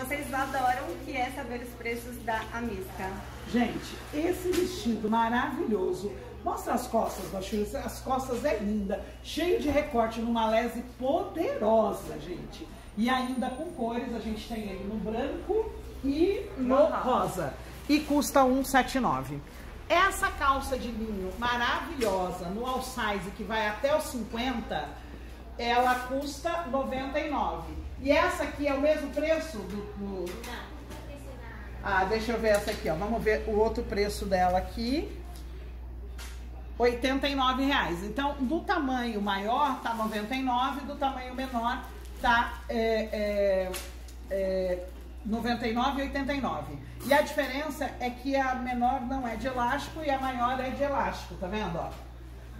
vocês adoram, que é saber os preços da Amisca. Gente, esse vestido maravilhoso. Mostra as costas, Baixura. As costas é linda. Cheio de recorte numa lese poderosa, gente. E ainda com cores, a gente tem ele no branco e no rosa. E custa 179. Essa calça de linho maravilhosa no all size que vai até os 50, ela custa 99. E essa aqui é o mesmo preço do, do... Ah, deixa eu ver essa aqui, ó. Vamos ver o outro preço dela aqui. 89 reais. Então, do tamanho maior tá 99, do tamanho menor tá é, é, é 99 e 89. E a diferença é que a menor não é de elástico e a maior é de elástico, tá vendo, ó?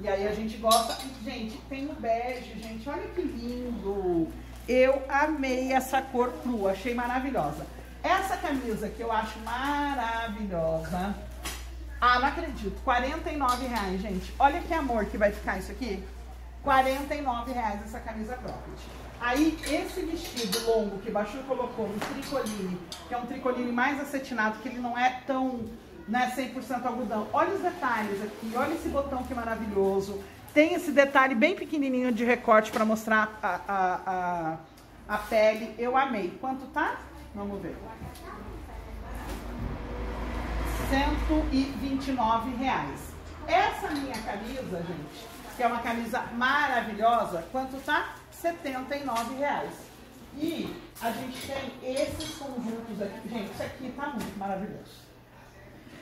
E aí a gente gosta... Gente, tem o bege, gente, olha que lindo! Eu amei essa cor crua, achei maravilhosa. Essa camisa que eu acho maravilhosa. Ah, não acredito. 49 reais, gente. Olha que amor que vai ficar isso aqui. 49 reais essa camisa cropped. Aí, esse vestido longo que Baixo colocou no tricoline, que é um tricoline mais acetinado, que ele não é tão né, 100% algodão. Olha os detalhes aqui, olha esse botão que maravilhoso. Tem esse detalhe bem pequenininho de recorte para mostrar a, a, a, a, pele. Eu amei. Quanto tá? Vamos ver. 129 reais. Essa minha camisa, gente, que é uma camisa maravilhosa, quanto tá? 79 reais. E a gente tem esses conjuntos aqui. Gente, isso aqui tá muito maravilhoso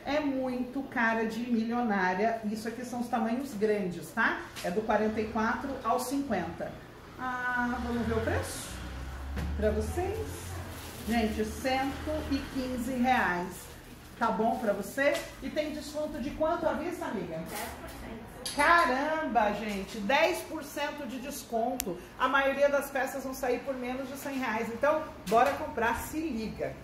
é muito cara de milionária. Isso aqui são os tamanhos grandes, tá? É do 44 ao 50. Ah, vamos ver o preço? Pra vocês? Gente, 115 reais. Tá bom pra você? E tem desconto de quanto à vista, amiga? 10%. Caramba, gente, 10% de desconto. A maioria das peças vão sair por menos de 100 reais. Então, bora comprar, se liga.